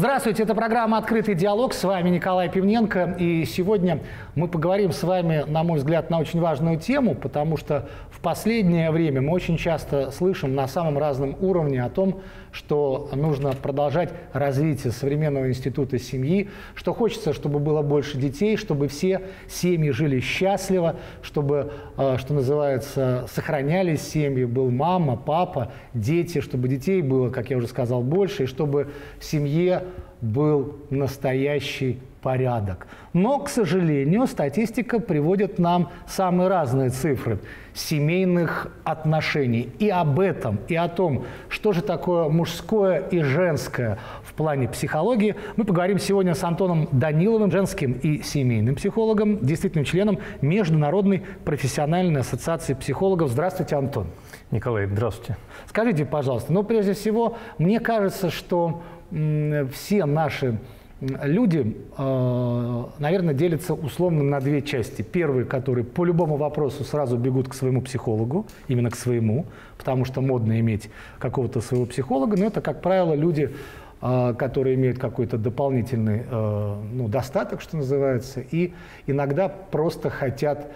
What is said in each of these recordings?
Здравствуйте, это программа «Открытый диалог». С вами Николай Пивненко. И сегодня мы поговорим с вами, на мой взгляд, на очень важную тему, потому что в последнее время мы очень часто слышим на самом разном уровне о том, что нужно продолжать развитие современного института семьи, что хочется, чтобы было больше детей, чтобы все семьи жили счастливо, чтобы, э, что называется, сохранялись семьи, был мама, папа, дети, чтобы детей было, как я уже сказал, больше, и чтобы в семье был настоящий порядок. Но, к сожалению, статистика приводит нам самые разные цифры семейных отношений. И об этом, и о том, что же такое мужское и женское в плане психологии, мы поговорим сегодня с Антоном Даниловым, женским и семейным психологом, действительным членом Международной профессиональной ассоциации психологов. Здравствуйте, Антон. Николай, здравствуйте. Скажите, пожалуйста, ну, прежде всего, мне кажется, что все наши люди, э, наверное, делятся условно на две части. Первые, которые по любому вопросу сразу бегут к своему психологу, именно к своему, потому что модно иметь какого-то своего психолога, но это, как правило, люди, э, которые имеют какой-то дополнительный э, ну, достаток, что называется, и иногда просто хотят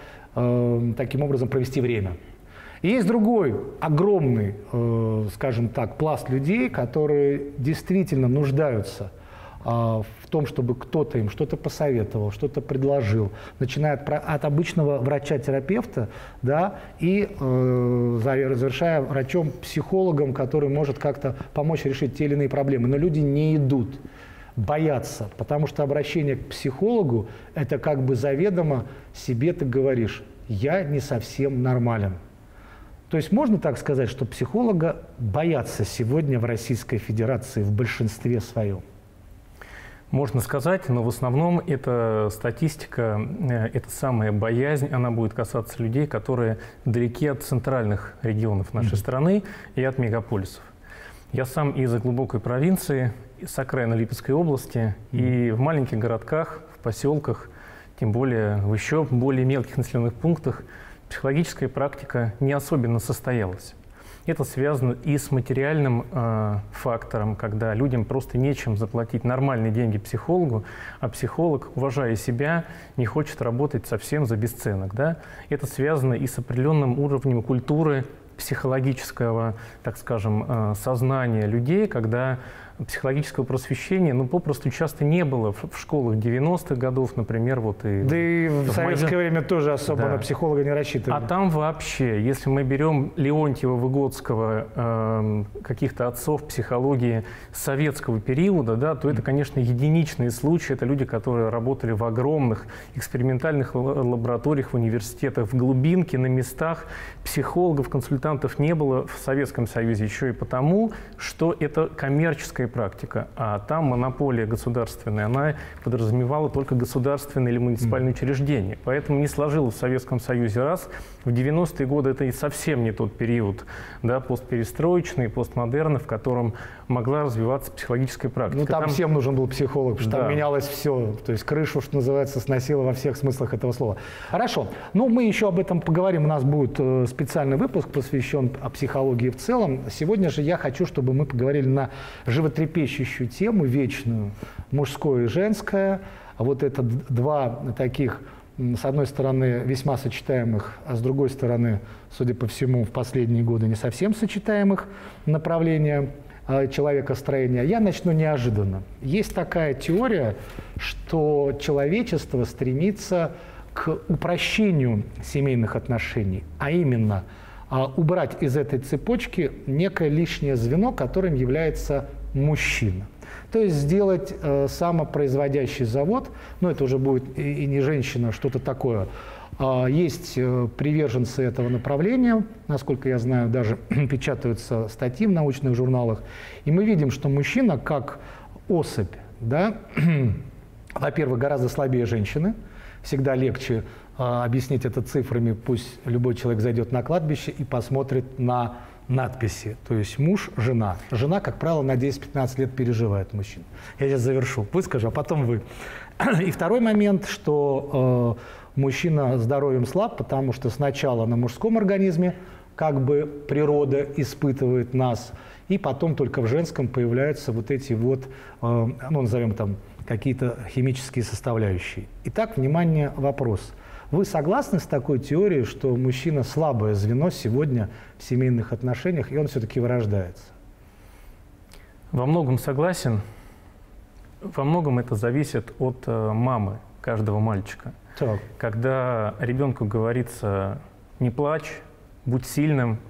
таким образом провести время. И есть другой огромный, скажем так, пласт людей, которые действительно нуждаются – а, в том, чтобы кто-то им что-то посоветовал, что-то предложил, начиная от, от обычного врача-терапевта, да, и э, завершая врачом-психологом, который может как-то помочь решить те или иные проблемы. Но люди не идут, боятся, потому что обращение к психологу – это как бы заведомо себе ты говоришь «я не совсем нормален». То есть можно так сказать, что психолога боятся сегодня в Российской Федерации в большинстве своем? Можно сказать, но в основном эта статистика, э, эта самая боязнь, она будет касаться людей, которые далеки от центральных регионов нашей mm-hmm. страны и от мегаполисов. Я сам из глубокой провинции, с окраины Липецкой области, mm-hmm. и в маленьких городках, в поселках, тем более в еще более мелких населенных пунктах, психологическая практика не особенно состоялась. Это связано и с материальным э, фактором, когда людям просто нечем заплатить нормальные деньги психологу, а психолог, уважая себя, не хочет работать совсем за бесценок. Да? Это связано и с определенным уровнем культуры психологического, так скажем, э, сознания людей, когда психологического просвещения, ну, попросту часто не было в, школах 90-х годов, например, вот и... Да и в, в советское время тоже особо да. на психолога не рассчитывали. А там вообще, если мы берем Леонтьева, Выгодского, э, каких-то отцов психологии советского периода, да, то это, конечно, единичные случаи. Это люди, которые работали в огромных экспериментальных лабораториях, в университетах, в глубинке, на местах. Психологов, консультантов не было в Советском Союзе еще и потому, что это коммерческая гражданская практика, а там монополия государственная, она подразумевала только государственные или муниципальные mm. учреждения. Поэтому не сложилось в Советском Союзе раз. В 90-е годы это и совсем не тот период, да, постперестроечный, постмодерный, в котором могла развиваться психологическая практика. Ну, там, там всем нужен был психолог, потому что да. там менялось все. То есть крышу, что называется, сносило во всех смыслах этого слова. Хорошо. Ну, мы еще об этом поговорим. У нас будет э, специальный выпуск, посвящен о психологии в целом. Сегодня же я хочу, чтобы мы поговорили на животворящие животрепещущую тему, вечную, мужское и женское. А вот это два таких, с одной стороны, весьма сочетаемых, а с другой стороны, судя по всему, в последние годы не совсем сочетаемых направления а, человекостроения. Я начну неожиданно. Есть такая теория, что человечество стремится к упрощению семейных отношений, а именно а, убрать из этой цепочки некое лишнее звено, которым является мужчина. То есть сделать э, самопроизводящий завод, ну это уже будет и, и не женщина, что-то такое. Э, есть э, приверженцы этого направления, насколько я знаю, даже печатаются статьи в научных журналах. И мы видим, что мужчина как особь, да, во-первых, гораздо слабее женщины, всегда легче э, объяснить это цифрами, пусть любой человек зайдет на кладбище и посмотрит на надписи. То есть муж, жена. Жена, как правило, на 10-15 лет переживает мужчин. Я сейчас завершу. Пусть скажу, а потом вы. И второй момент, что э, мужчина здоровьем слаб, потому что сначала на мужском организме как бы природа испытывает нас, и потом только в женском появляются вот эти вот, э, ну, назовем там, какие-то химические составляющие. Итак, внимание, вопрос. Вы согласны с такой теорией, что мужчина слабое звено сегодня в семейных отношениях, и он все-таки вырождается? Во многом согласен. Во многом это зависит от э, мамы каждого мальчика. Так. Когда ребенку говорится «не плачь», «будь сильным»,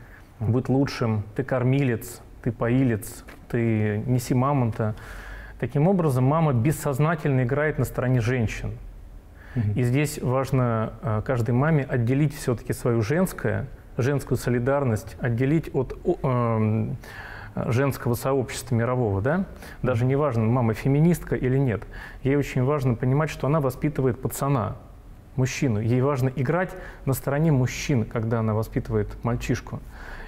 «будь лучшим», «ты кормилец», «ты поилец», «ты неси мамонта», Таким образом, мама бессознательно играет на стороне женщин. И здесь важно э, каждой маме отделить все-таки свою женское, женскую солидарность, отделить от э, женского сообщества мирового, да? Даже не важно, мама феминистка или нет. Ей очень важно понимать, что она воспитывает пацана, мужчину. Ей важно играть на стороне мужчин, когда она воспитывает мальчишку.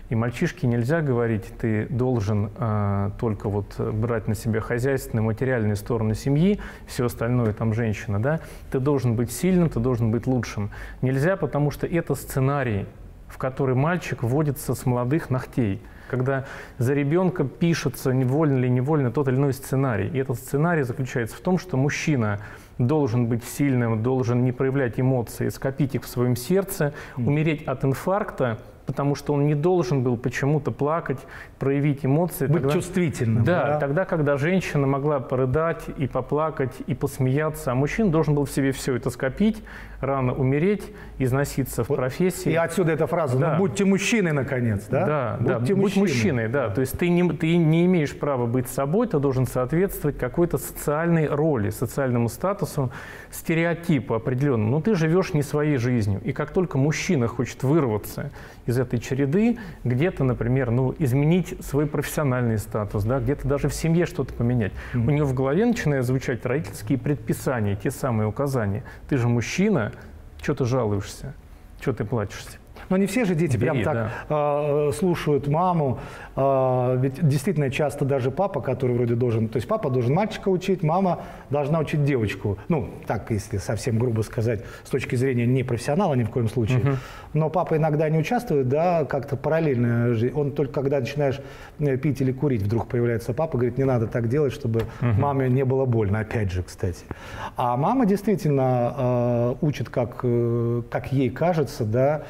И мальчишке нельзя говорить, ты должен э, только вот брать на себя хозяйственную, материальную сторону семьи, все остальное там женщина, да? Ты должен быть сильным, ты должен быть лучшим. Нельзя, потому что это сценарий, в который мальчик вводится с молодых ногтей когда за ребенка пишется, невольно или невольно, тот или иной сценарий. И этот сценарий заключается в том, что мужчина должен быть сильным, должен не проявлять эмоции, скопить их в своем сердце, умереть от инфаркта, потому что он не должен был почему-то плакать, проявить эмоции. Быть тогда, чувствительным. Да, да, тогда, когда женщина могла порыдать и поплакать, и посмеяться, а мужчина должен был в себе все это скопить, рано умереть, износиться в профессии. И отсюда эта фраза, да. ну будьте мужчиной, наконец, да? Да, будьте да, будь мужчиной, да. То есть ты не, ты не имеешь права быть собой, ты должен соответствовать какой-то социальной роли, социальному статусу, стереотипу определенному. Но ты живешь не своей жизнью. И как только мужчина хочет вырваться из этой череды, где-то, например, ну, изменить свой профессиональный статус, да, где-то даже в семье что-то поменять, mm-hmm. у него в голове начинают звучать родительские предписания, те самые указания. Ты же мужчина, что ты жалуешься, что ты плачешься. Но не все же дети Бери, прям так да. э, слушают маму. Э, ведь действительно часто даже папа, который вроде должен... То есть папа должен мальчика учить, мама должна учить девочку. Ну, так, если совсем грубо сказать, с точки зрения не профессионала ни в коем случае. Угу. Но папа иногда не участвует, да, как-то параллельно. Он только когда начинаешь э, пить или курить, вдруг появляется папа, говорит, не надо так делать, чтобы угу. маме не было больно, опять же, кстати. А мама действительно э, учит, как, э, как ей кажется, да,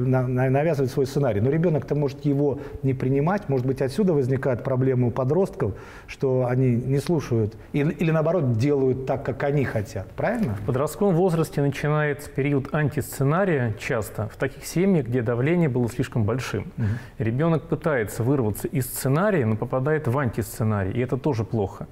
навязывать свой сценарий. Но ребенок-то может его не принимать, может быть, отсюда возникают проблемы у подростков, что они не слушают или, или наоборот делают так, как они хотят. Правильно? В подростковом возрасте начинается период антисценария часто в таких семьях, где давление было слишком большим. Угу. Ребенок пытается вырваться из сценария, но попадает в антисценарий, и это тоже плохо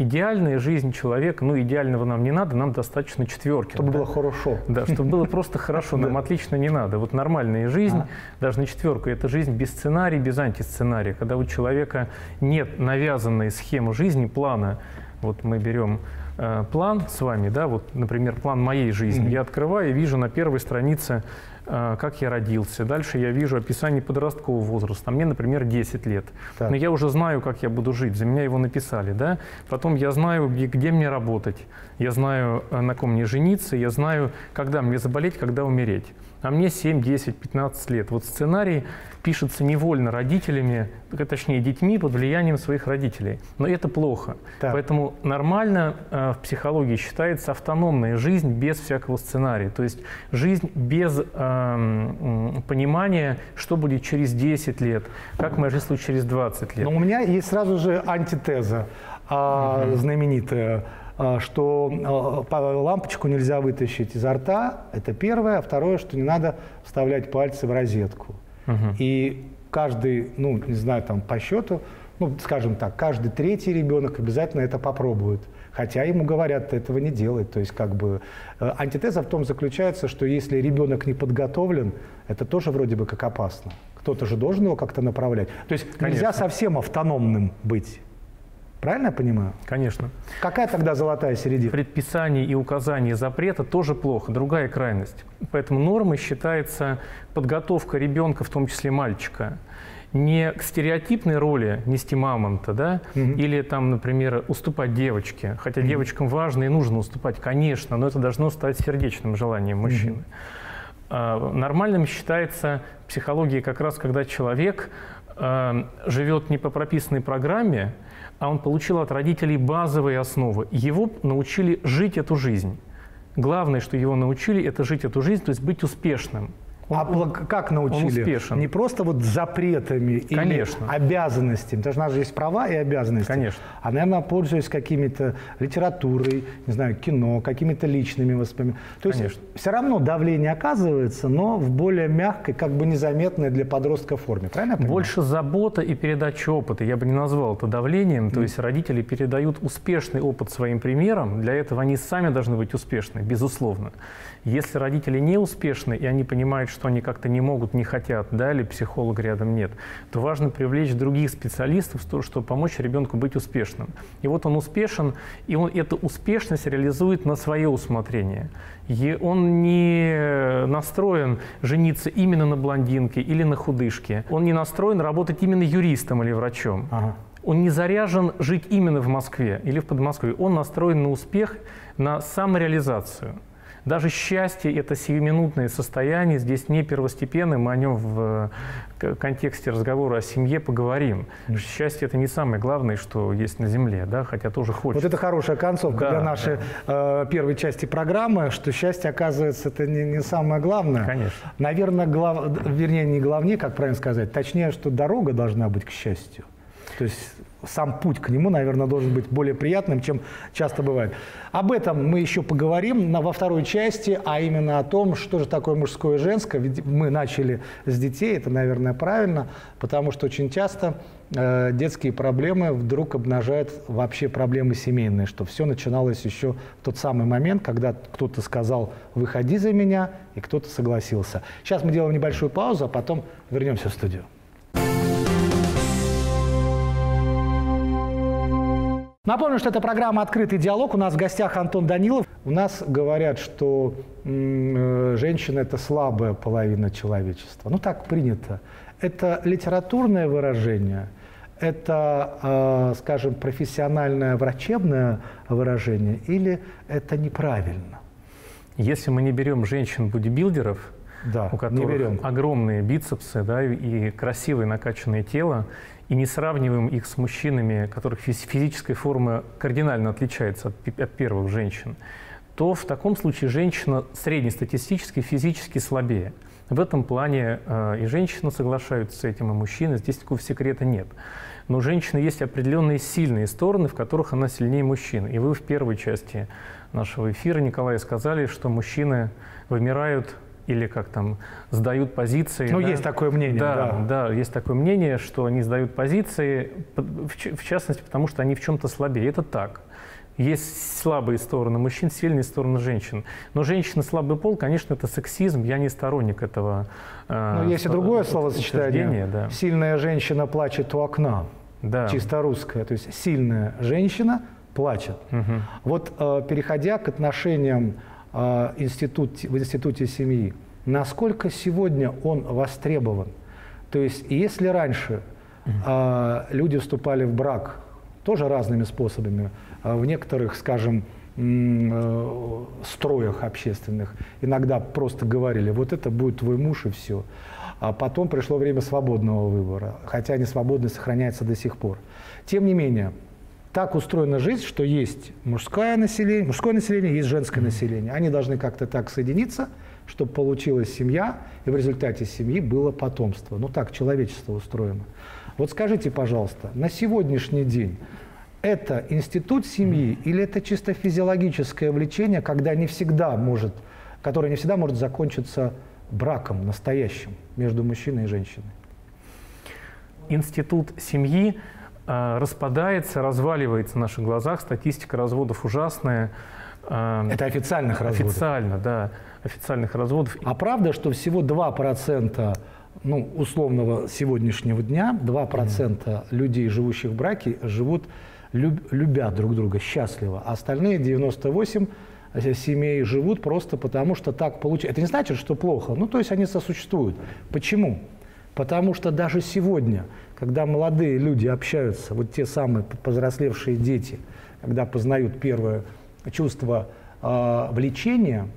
идеальная жизнь человека, ну, идеального нам не надо, нам достаточно четверки. Чтобы да? было хорошо. Да, чтобы было просто хорошо, нам отлично не надо. Вот нормальная жизнь, а. даже на четверку, это жизнь без сценария, без антисценария, когда у человека нет навязанной схемы жизни, плана. Вот мы берем э, план с вами, да, вот, например, план моей жизни. Я открываю и вижу на первой странице как я родился. Дальше я вижу описание подросткового возраста. Мне, например, 10 лет. Так. Но я уже знаю, как я буду жить. За меня его написали. Да? Потом я знаю, где, где мне работать. Я знаю, э, на ком мне жениться. Я знаю, когда мне заболеть, когда умереть. А мне 7, 10, 15 лет. Вот сценарий пишется невольно родителями, точнее детьми под влиянием своих родителей. Но это плохо. Так. Поэтому нормально э, в психологии считается автономная жизнь без всякого сценария. То есть жизнь без э, понимания, что будет через 10 лет, как моя жизнь будет через 20 лет. Но у меня есть сразу же антитеза угу. знаменитая а, что а, лампочку нельзя вытащить изо рта, это первое. А второе, что не надо вставлять пальцы в розетку. Угу. И каждый, ну, не знаю, там по счету, ну, скажем так, каждый третий ребенок обязательно это попробует. Хотя ему говорят, этого не делать. То есть как бы э, антитеза в том заключается, что если ребенок не подготовлен, это тоже вроде бы как опасно. Кто-то же должен его как-то направлять. То есть Конечно. нельзя совсем автономным быть. Правильно я понимаю? Конечно. Какая тогда золотая середина? Предписание и указание запрета тоже плохо, другая крайность. Поэтому нормой считается подготовка ребенка, в том числе мальчика, не к стереотипной роли нести мамонта, да, угу. или там, например, уступать девочке. Хотя угу. девочкам важно и нужно уступать, конечно, но это должно стать сердечным желанием мужчины. Угу А, нормальным считается психология как раз, когда человек а, живет не по прописанной программе, а он получил от родителей базовые основы. Его научили жить эту жизнь. Главное, что его научили, это жить эту жизнь, то есть быть успешным. А он, как научили? Он успешен. Не просто вот запретами Конечно. или обязанностями, что у нас же есть права и обязанности. Конечно. А, наверное, пользуясь какими-то литературой, не знаю, кино, какими-то личными воспоминаниями. То есть Конечно. все равно давление оказывается, но в более мягкой, как бы незаметной для подростка форме. Правильно я понимаю? Больше забота и передача опыта. Я бы не назвал это давлением. Mm. То есть родители передают успешный опыт своим примером. Для этого они сами должны быть успешны, безусловно. Если родители не успешны, и они понимают, что они как-то не могут, не хотят, да, или психолога рядом нет, то важно привлечь других специалистов, чтобы помочь ребенку быть успешным. И вот он успешен, и он эту успешность реализует на свое усмотрение. И он не настроен жениться именно на блондинке или на худышке. Он не настроен работать именно юристом или врачом. Ага. Он не заряжен жить именно в Москве или в Подмосковье. Он настроен на успех, на самореализацию. Даже счастье – это сиюминутное состояние, здесь не первостепенное, мы о нем в э, контексте разговора о семье поговорим. Счастье – это не самое главное, что есть на Земле, да, хотя тоже хочется. Вот это хорошая концовка да, для нашей да. э, первой части программы, что счастье, оказывается, это не, не самое главное. Конечно. Наверное, глав... вернее, не главнее, как правильно сказать, точнее, что дорога должна быть к счастью. То есть сам путь к нему, наверное, должен быть более приятным, чем часто бывает. Об этом мы еще поговорим во второй части, а именно о том, что же такое мужское и женское. Ведь мы начали с детей, это, наверное, правильно, потому что очень часто э, детские проблемы вдруг обнажают вообще проблемы семейные, что все начиналось еще в тот самый момент, когда кто-то сказал «выходи за меня», и кто-то согласился. Сейчас мы делаем небольшую паузу, а потом вернемся в студию. Напомню, что это программа «Открытый диалог». У нас в гостях Антон Данилов. У нас говорят, что э, женщина – это слабая половина человечества. Ну, так принято. Это литературное выражение, это, э, скажем, профессиональное врачебное выражение или это неправильно? Если мы не берем женщин-бодибилдеров, да, у которых огромные бицепсы да, и красивое накачанное тело, и не сравниваем их с мужчинами, которых физическая форма кардинально отличается от, от первых женщин, то в таком случае женщина среднестатистически физически слабее. В этом плане э, и женщины соглашаются с этим, и мужчины. Здесь такого секрета нет. Но у женщины есть определенные сильные стороны, в которых она сильнее мужчин. И вы в первой части нашего эфира, Николай, сказали, что мужчины вымирают или как там сдают позиции. Ну, да? есть такое мнение. Да, да, да, есть такое мнение, что они сдают позиции, в частности, потому что они в чем-то слабее. Это так. Есть слабые стороны мужчин, сильные стороны женщин. Но женщина слабый пол, конечно, это сексизм. Я не сторонник этого. Э, Но есть и другое словосочетание. Да. Сильная женщина плачет у окна. Да. Чисто русское. То есть сильная женщина плачет. Угу. Вот э, переходя к отношениям э, институт, в институте семьи, насколько сегодня он востребован. То есть, если раньше э, люди вступали в брак тоже разными способами, э, в некоторых, скажем, э, строях общественных, иногда просто говорили, вот это будет твой муж и все. А потом пришло время свободного выбора, хотя несвободность сохраняется до сих пор. Тем не менее, так устроена жизнь, что есть мужское население, мужское население, есть женское население. Они должны как-то так соединиться, чтобы получилась семья, и в результате семьи было потомство. Ну так человечество устроено. Вот скажите, пожалуйста, на сегодняшний день это институт семьи или это чисто физиологическое влечение, когда не всегда может, которое не всегда может закончиться браком настоящим между мужчиной и женщиной? Институт семьи распадается, разваливается на наших глазах. Статистика разводов ужасная. Э, Это официальных разводов? Официально, да. Официальных разводов. А правда, что всего 2% ну, условного сегодняшнего дня, 2% mm. людей, живущих в браке, живут, люб, любя друг друга, счастливо. А остальные 98% семей живут просто потому, что так получилось. Это не значит, что плохо. Ну, то есть они сосуществуют. Почему? Потому что даже сегодня когда молодые люди общаются, вот те самые повзрослевшие дети, когда познают первое чувство э, влечения,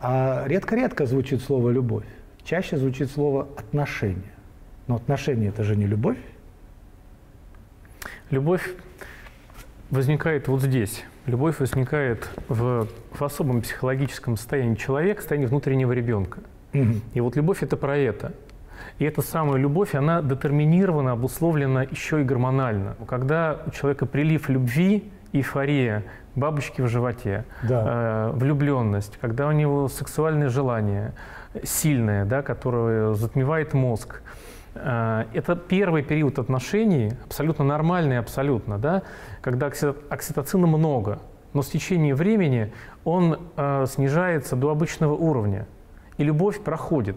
А редко-редко звучит слово «любовь». Чаще звучит слово «отношения». Но отношения – это же не любовь. Любовь возникает вот здесь. Любовь возникает в, в особом психологическом состоянии человека, состоянии внутреннего ребенка. Угу. И вот любовь – это про это. И эта самая любовь, она детерминирована, обусловлена еще и гормонально. Когда у человека прилив любви, эйфория, бабочки в животе, да. э, влюбленность, когда у него сексуальное желание сильное, да, которое затмевает мозг, э, это первый период отношений, абсолютно нормальный, абсолютно, да, когда окситоцина много, но с течением времени он э, снижается до обычного уровня, и любовь проходит.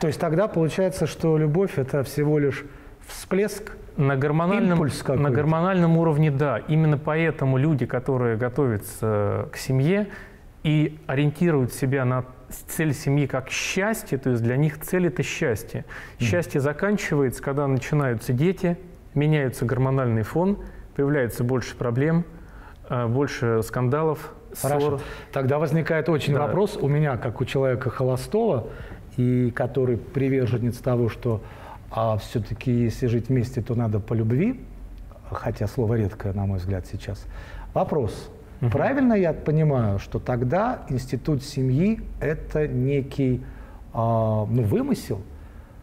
То есть тогда получается, что любовь – это всего лишь всплеск на гормональном, на гормональном уровне, да. Именно поэтому люди, которые готовятся к семье и ориентируют себя на цель семьи как счастье, то есть для них цель – это счастье. Счастье заканчивается, когда начинаются дети, меняется гормональный фон, появляется больше проблем, э, больше скандалов, Хорошо. ссор. Тогда возникает очень да. вопрос у меня, как у человека холостого, и который приверженец того, что а все-таки, если жить вместе, то надо по любви, хотя слово редкое, на мой взгляд, сейчас. Вопрос. Угу. Правильно я понимаю, что тогда институт семьи – это некий а, ну, вымысел?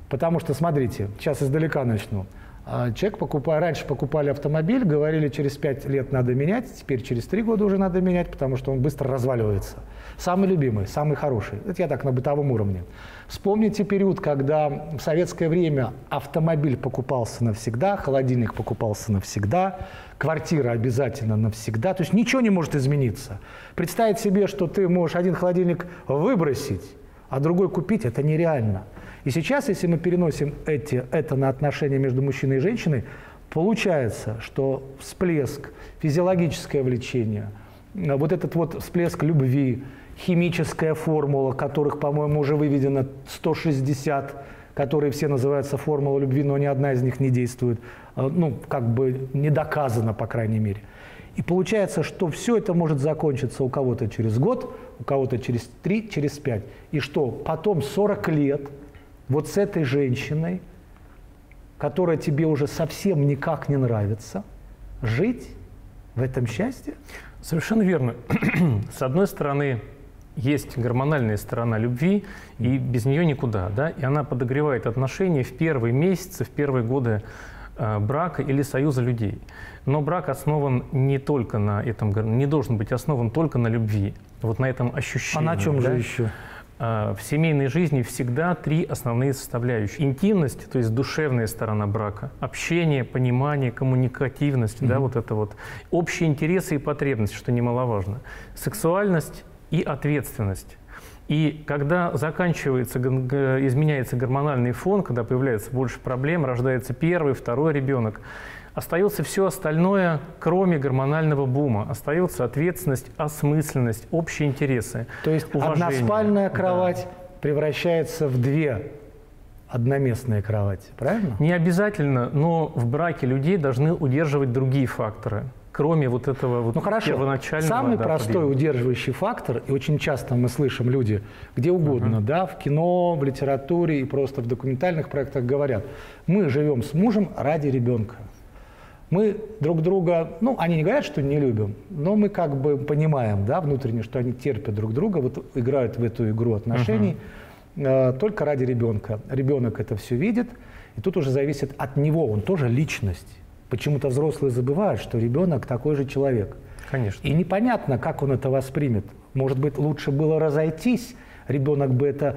Потому что, смотрите, сейчас издалека начну. А, человек покупая, раньше покупали автомобиль, говорили, через 5 лет надо менять, теперь через 3 года уже надо менять, потому что он быстро разваливается. Самый любимый, самый хороший. Это я так на бытовом уровне. Вспомните период, когда в советское время автомобиль покупался навсегда, холодильник покупался навсегда, квартира обязательно навсегда. То есть ничего не может измениться. Представить себе, что ты можешь один холодильник выбросить, а другой купить, это нереально. И сейчас, если мы переносим эти, это на отношения между мужчиной и женщиной, получается, что всплеск, физиологическое влечение, вот этот вот всплеск любви, химическая формула, которых, по-моему, уже выведено 160, которые все называются формула любви, но ни одна из них не действует, э, ну, как бы не доказано, по крайней мере. И получается, что все это может закончиться у кого-то через год, у кого-то через три, через пять. И что потом 40 лет вот с этой женщиной, которая тебе уже совсем никак не нравится, жить в этом счастье? Совершенно верно. С одной стороны, есть гормональная сторона любви, и без нее никуда, да, и она подогревает отношения в первые месяцы, в первые годы э, брака или союза людей. Но брак основан не только на этом, не должен быть основан только на любви, вот на этом ощущении. А на чем да? же еще? Э, в семейной жизни всегда три основные составляющие. Интимность, то есть душевная сторона брака, общение, понимание, коммуникативность, mm-hmm. да, вот это вот, общие интересы и потребности, что немаловажно, сексуальность и ответственность. И когда заканчивается, изменяется гормональный фон, когда появляется больше проблем, рождается первый, второй ребенок, остается все остальное, кроме гормонального бума. Остается ответственность, осмысленность, общие интересы. То есть уважение. односпальная кровать да. превращается в две одноместные кровати, правильно? Не обязательно, но в браке людей должны удерживать другие факторы кроме вот этого вот ну, хорошо. первоначального... Самый да, простой подъема. удерживающий фактор, и очень часто мы слышим люди где угодно, uh-huh. да, в кино, в литературе и просто в документальных проектах говорят, мы живем с мужем ради ребенка. Мы друг друга, ну, они не говорят, что не любим, но мы как бы понимаем, да, внутренне, что они терпят друг друга, вот играют в эту игру отношений uh-huh. э, только ради ребенка. Ребенок это все видит, и тут уже зависит от него, он тоже личность. Почему-то взрослые забывают, что ребенок такой же человек. Конечно. И непонятно, как он это воспримет. Может быть, лучше было разойтись, ребенок бы это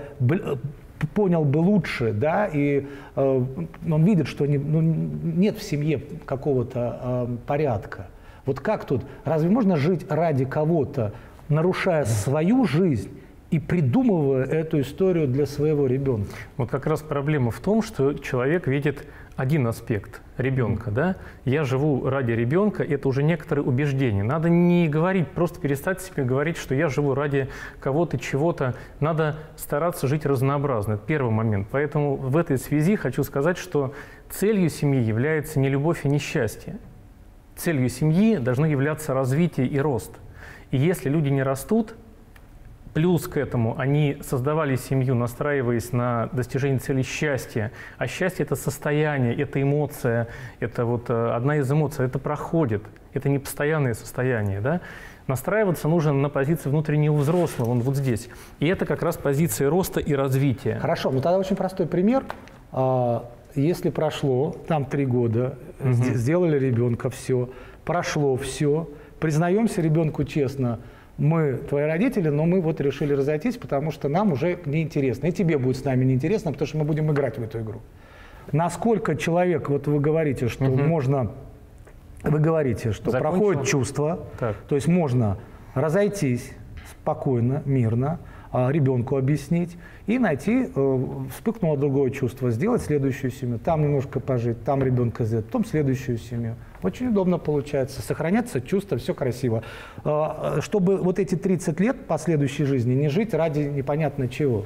понял бы лучше, да, и э, он видит, что не, ну, нет в семье какого-то э, порядка. Вот как тут? Разве можно жить ради кого-то, нарушая свою жизнь и придумывая эту историю для своего ребенка? Вот как раз проблема в том, что человек видит один аспект ребенка, да, я живу ради ребенка, это уже некоторые убеждения. Надо не говорить, просто перестать себе говорить, что я живу ради кого-то, чего-то. Надо стараться жить разнообразно. Это первый момент. Поэтому в этой связи хочу сказать, что целью семьи является не любовь и не счастье. Целью семьи должны являться развитие и рост. И если люди не растут, Плюс к этому они создавали семью, настраиваясь на достижение цели счастья. А счастье – это состояние, это эмоция, это вот э, одна из эмоций, это проходит, это не постоянное состояние. Да? Настраиваться нужно на позиции внутреннего взрослого, он вот здесь. И это как раз позиция роста и развития. Хорошо, ну тогда очень простой пример. А, если прошло, там три года, угу. сделали ребенка, все, прошло все, признаемся ребенку честно – мы твои родители, но мы вот решили разойтись, потому что нам уже неинтересно. И тебе будет с нами неинтересно, потому что мы будем играть в эту игру. Насколько человек, вот вы говорите, что угу. можно, вы говорите, что Закончил. проходит чувство, так. то есть можно разойтись спокойно, мирно, ребенку объяснить и найти, э, вспыхнуло другое чувство, сделать следующую семью, там немножко пожить, там ребенка сделать, потом следующую семью. Очень удобно получается, сохраняться чувство, все красиво. А, чтобы вот эти 30 лет последующей жизни не жить ради непонятно чего.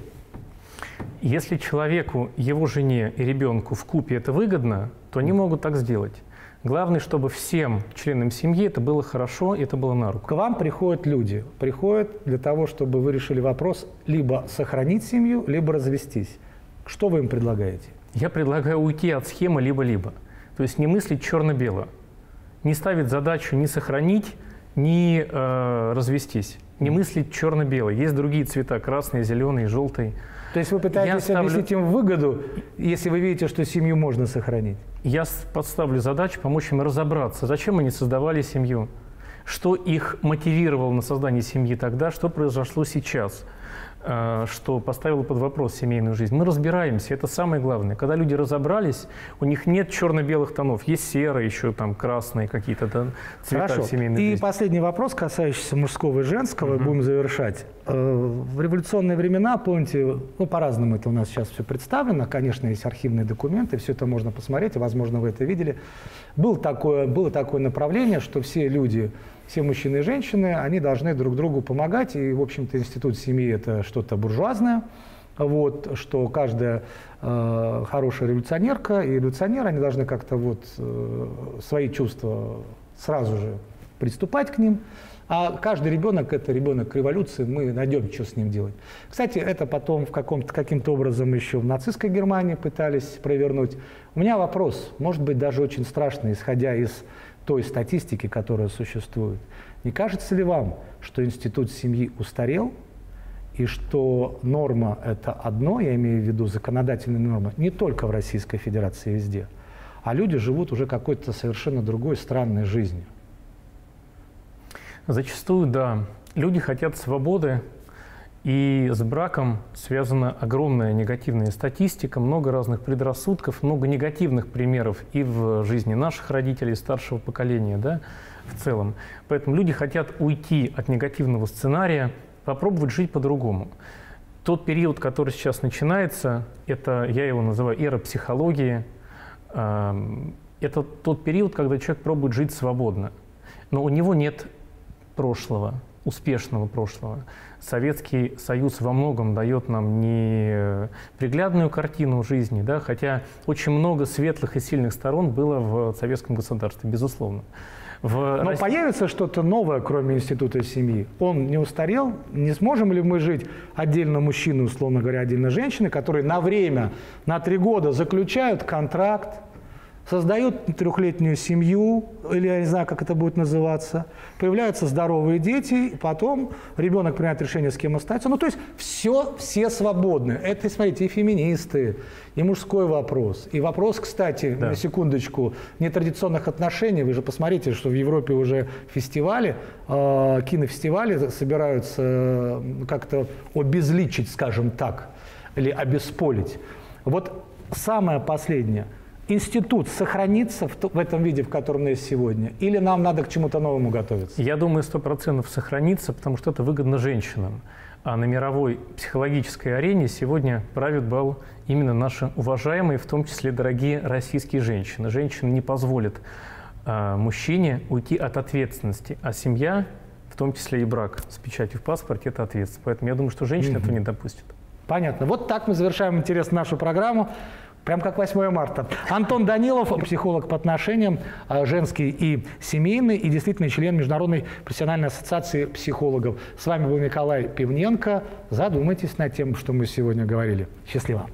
Если человеку, его жене и ребенку в купе это выгодно, то они могут так сделать. Главное, чтобы всем членам семьи это было хорошо, и это было на руку. К вам приходят люди. Приходят для того, чтобы вы решили вопрос либо сохранить семью, либо развестись. Что вы им предлагаете? Я предлагаю уйти от схемы либо-либо. То есть не мыслить черно-бело. Не ставить задачу не сохранить, не э, развестись. Не мыслить черно-бело. Есть другие цвета, красный, зеленый, желтый. То есть вы пытаетесь ставлю... объяснить им выгоду, если вы видите, что семью можно сохранить? Я подставлю задачу помочь им разобраться, зачем они создавали семью, что их мотивировало на создание семьи тогда, что произошло сейчас – Э, что поставило под вопрос семейную жизнь. Мы разбираемся, это самое главное. Когда люди разобрались, у них нет черно-белых тонов, есть серые, еще там красные какие-то да, цвета Хорошо. семейной и жизни. последний вопрос, касающийся мужского и женского, угу. будем завершать. Э, в революционные времена, помните, ну по-разному это у нас сейчас все представлено, конечно, есть архивные документы, все это можно посмотреть, возможно, вы это видели. Был такое, было такое направление, что все люди все мужчины и женщины, они должны друг другу помогать, и, в общем-то, институт семьи – это что-то буржуазное, вот, что каждая э, хорошая революционерка и революционер, они должны как-то вот э, свои чувства сразу же приступать к ним, а каждый ребенок – это ребенок революции, мы найдем, что с ним делать. Кстати, это потом в каком-то, каким-то образом еще в нацистской Германии пытались провернуть. У меня вопрос, может быть, даже очень страшный, исходя из той статистики, которая существует. Не кажется ли вам, что институт семьи устарел, и что норма – это одно, я имею в виду законодательная норма, не только в Российской Федерации везде, а люди живут уже какой-то совершенно другой странной жизнью? Зачастую, да. Люди хотят свободы, и с браком связана огромная негативная статистика, много разных предрассудков, много негативных примеров и в жизни наших родителей, старшего поколения, да, в целом. Поэтому люди хотят уйти от негативного сценария, попробовать жить по-другому. Тот период, который сейчас начинается, это, я его называю эра психологии, это тот период, когда человек пробует жить свободно, но у него нет прошлого, успешного прошлого. Советский Союз во многом дает нам не приглядную картину жизни, да, хотя очень много светлых и сильных сторон было в советском государстве, безусловно. В Но России... появится что-то новое, кроме института семьи? Он не устарел? Не сможем ли мы жить отдельно мужчины, условно говоря, отдельно женщины, которые на время, на три года заключают контракт, создают трехлетнюю семью, или я не знаю, как это будет называться, появляются здоровые дети, и потом ребенок принимает решение, с кем остаться. Ну, то есть все, все свободны. Это, смотрите, и феминисты, и мужской вопрос. И вопрос, кстати, да. на секундочку, нетрадиционных отношений. Вы же посмотрите, что в Европе уже фестивали, э, кинофестивали собираются э, как-то обезличить, скажем так, или обесполить. Вот самое последнее – институт сохранится в, в этом виде, в котором он есть сегодня, или нам надо к чему-то новому готовиться? Я думаю, сто процентов сохранится, потому что это выгодно женщинам. А на мировой психологической арене сегодня правит бал именно наши уважаемые, в том числе дорогие российские женщины. Женщины не позволят а, мужчине уйти от ответственности, а семья, в том числе и брак с печатью в паспорте, это ответственность. Поэтому я думаю, что женщина mm-hmm. этого не допустит. Понятно. Вот так мы завершаем интересно нашу программу. Прям как 8 марта. Антон Данилов, психолог по отношениям, а, женский и семейный, и действительно член Международной профессиональной ассоциации психологов. С вами был Николай Пивненко. Задумайтесь над тем, что мы сегодня говорили. Счастливо.